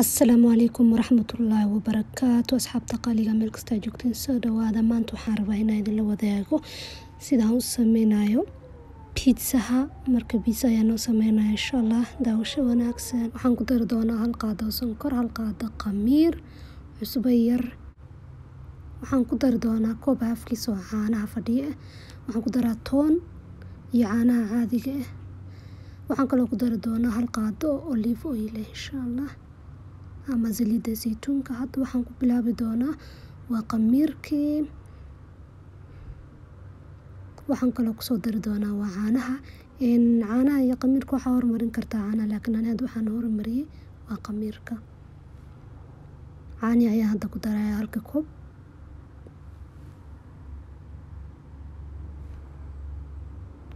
asalaamu calaykum waraxmatullaahi wabarakaatu asxaabta qaaliga meel kastaa joogteen soo dhawaada maanta waxaan rabaa inaan idinla wadaago sidaan u sameynayo biitsaha marka biitsa ayaa noo sameynaya insha allah daawasho wanaagsan. Waxaan ku dari doonaa hal qaado sonkor hal qaado khamiir cusbo yar. Waxaan ku dari doonaa koob haafkiisa oo caanaha fadhiya waxaan ku daraa toon iyo caanaha caadiga ah. Waxaan kaloo ku dari doonaa hal qaado olive oil ah insha allah ama saliidda saytuunka hadda waxaan ku bilaabi doonaa waa khamiirkii. Waxaan kaloo ku soo dari doonaa waa caanaha. Caanaha iyo khamiirka waxaa hormarin kartaa caanaha laakiin ani hadda waxaan hormariyey waa khamiirka. Caanihi ayaan hadda ku daraya halka koob.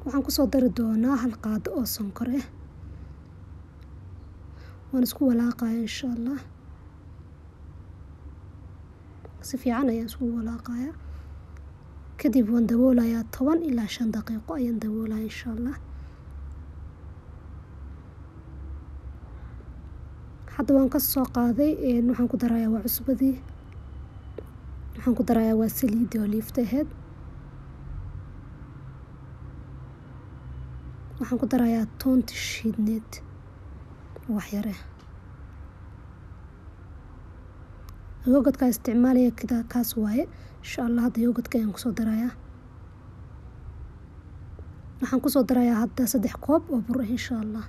Waxaan ku soo dari doonaa hal qaado oo sonkor ah waan isku walaaqaya insha allah si fiican ayaan isku walaaqaya kadib waan daboolayaa toban ilaa shan daqiiqo ayaan daboolaya insha allah hadda waan ka soo qaaday waxaan ku darayaa waa cusbadii. Waxaan ku darayaa waa saliidii oo liifta aheyd waxaan ku darayaa toonti shiidneed wax yare. Yoogadkaa isticmaalaya kaas waaye insha allah hadda yoogadka ayaan ku soo darayaa waxaan ku soo darayaa hadda saddex koob oo bur ah insha allah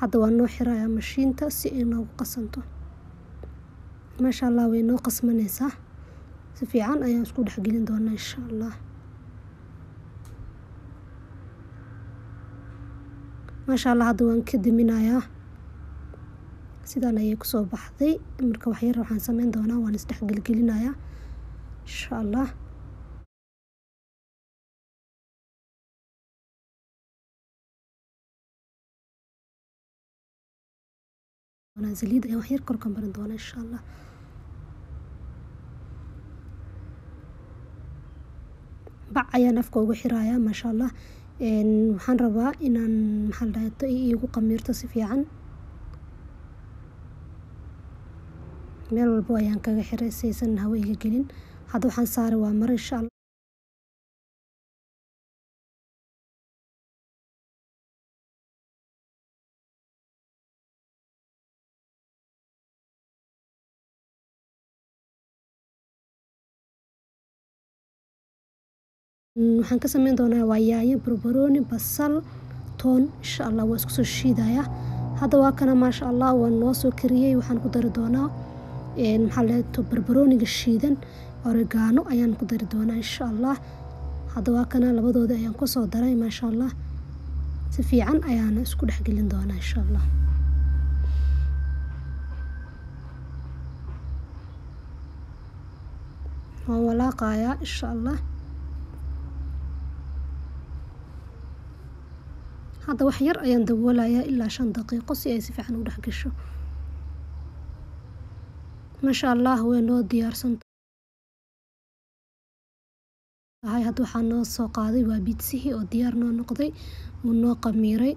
hadda waa noo xirayaa mashiinta si ay noogu qasanto. Maasha allah way noo qasmanaysaa. Si fiican ayaan isku dhexgelin doonaa insha allah maasha allah hadda waan ka daminayaa sidaan ayay ku soo baxday. Marka waxyar waxaan sameyn doonaa waan isdhexgelgelinayaa insha allah saliid ayaan waxyar kor ka marin doonaa insha allah bac ayaan afka ugu xirayaa maasha allah waxaan rabaa inaan maxaa iigu qamiirto si fiican. Meel walbo ayaan kaga xiray si hawo iga gelin. Hadda waxaan saaray waa maro insha waxaan ka sameyn doonaa waa yaanyo barbarooni basal toon insha allah waa isku soo shiidayaa hadda waa kana maasha allah waa noo soo kariyey waxaan ku dari doonaa maxaa leeto barbarooniga shiidan oregaano ayaan ku dari doonaa insha allah. Hadda waa kana labadooda ayaan ku soo daray maasha allah. Si fiican ayaana isku dhexgelin doonaa insha allah. Waan walaaqayaa insha allah hadda wax yar ayaan daboolayaa ilaa shan daqiiqo si ay si fiican u dhex gasho. Maasha allah way noo diyaarsan tahay hadda waxaa noo soo qaaday waa biidsihii oo diyaar noo noqday. Wuu noo qamiiray.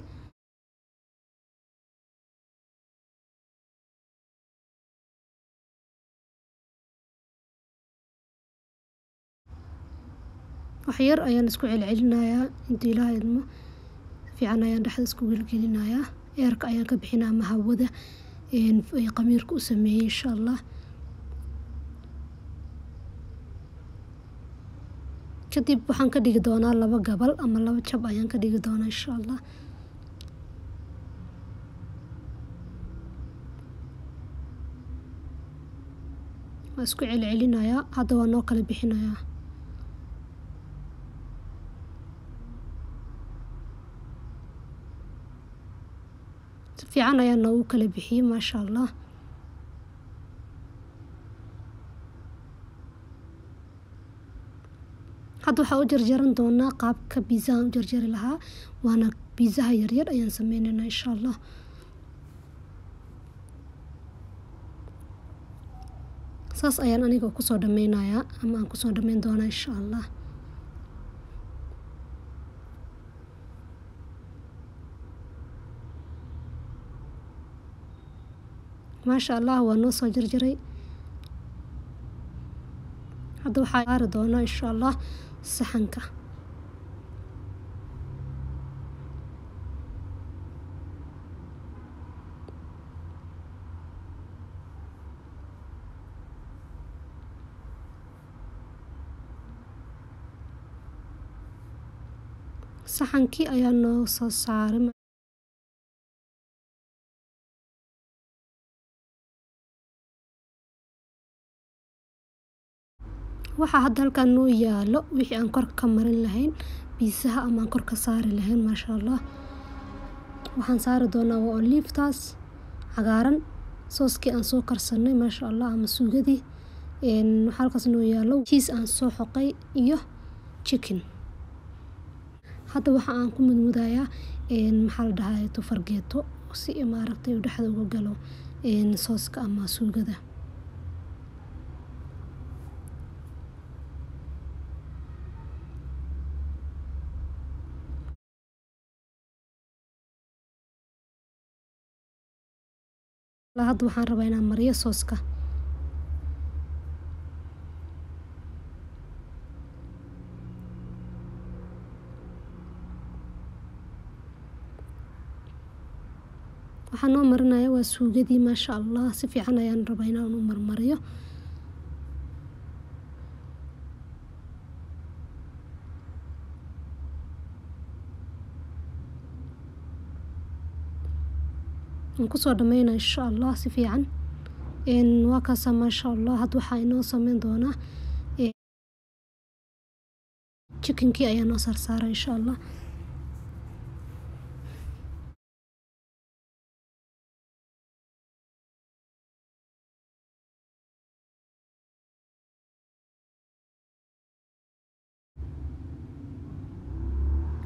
Wax yar ayaan isku celcelinayaa. Intuu ilaaha idmo fiican ayaan dhexda isku gelgelinayaa eerka ayaan ka bixinaa ama hawada qamiirka u sameeyey insha allah kadib waxaan ka dhigi doonaa laba gabal ama laba jab ayaan ka dhigi doonaa insha allah waa isku celcelinayaa hadda waa noo kala bixinayaa fiican ayaa noogu kala bixiyey maasha allah hadda waxaa u jarjaran doonaa qaabka biizahan u jarjari lahaa waana biizaha yaryar ayaan sameyneynaa insha allah saas ayaan aniga ku soo dhameynayaa ama aan ku soo dhameyn doonaa insha allah maasha allah waa noo soo jarjaray. Hadda waxaa saari doonaa insha allah saxanka. Saxankii ayaa noo soo saaray waxaa hadda halkaan noo yaalo wixii aan korka ka marin lahayn biisaha ama aan kor ka saari lahayn maasha allah waxaan saari doonaa waa oliiftaas cagaaran sooskii aan soo karsanay maasha allah ama suugadii waxaa halkaas noo yaalo jiis aan soo xoqay iyo chicken. Hadda waxa aan ku mudmudayaa maxaa la dhahay fargeeto si maaragtay dhexda uga galo sooska ama suugada hadda waxaan rabaa inaan mariyo sooska. Waxaan noo marinaya waa suugadii maasha allah. Si fiican ayaan rabaa inaan u marmariyo waan ku soo dhameynaa insha allah si fiican. Waa kaasa maasha allah hadda waxaa inoo sameyn doonaa chickenkii ayaa noo saarsaara insha allah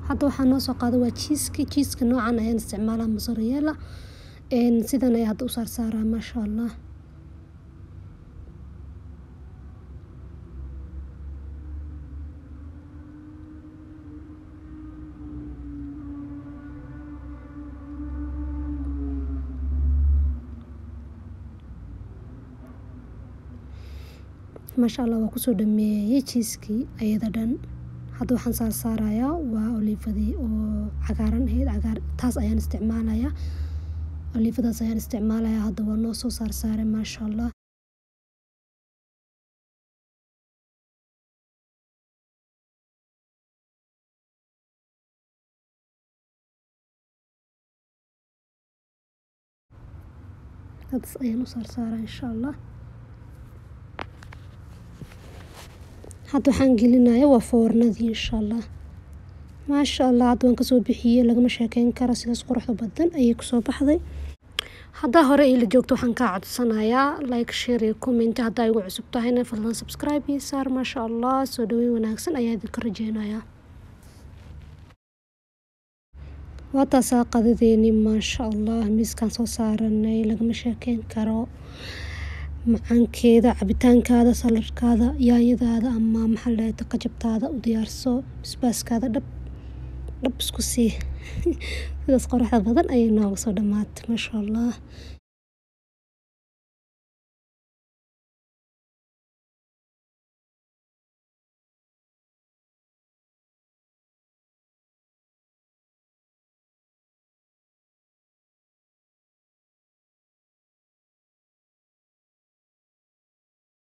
hadda waxaa noo soo qaada waa jiiski jiiska noocan ayaan isticmaalaa mozzarella sidan ayaa hadda u saarsaaraa maasha allah maasha allah waa ku soo dhameeyey jiiskii ayada dhan. Hadda waxaan saarsaarayaa waa oliifadii oo cagaaran ahayd cagaar taas ayaan isticmaalayaa oliifadaas ayaan isticmaalayaa hadda waa noo soo saarsaaray maasha allah taas ayaan u saarsaaraa insha allah hadda waxaan gelinaya waa foornadii insha allah maasha allah hadda waan ka soo bixiyey lagama sheekeyn karo sidaas quruxda badan ayay ku soo baxday. Haddaa hore ila joogto waxaan kaa codsanayaa like share iyo comment haddaa igu cusub tahayna fadlan subscribe iyo saar maasha allah soo dhaweyn wanaagsan ayaa idinka rajeynayaa waa taasaa qadadeeni maasha allah miiskaan soo saaranay lagama sheekeyn karo. Macaankeeda cabitaankaada salarkaada yaanyadaada ama maxaa qajabtaada u diyaarso basbaaskaada dhab dhab isku sii. Sidaas qoraxda badan ayay nooga soo dhamaatay maasha allah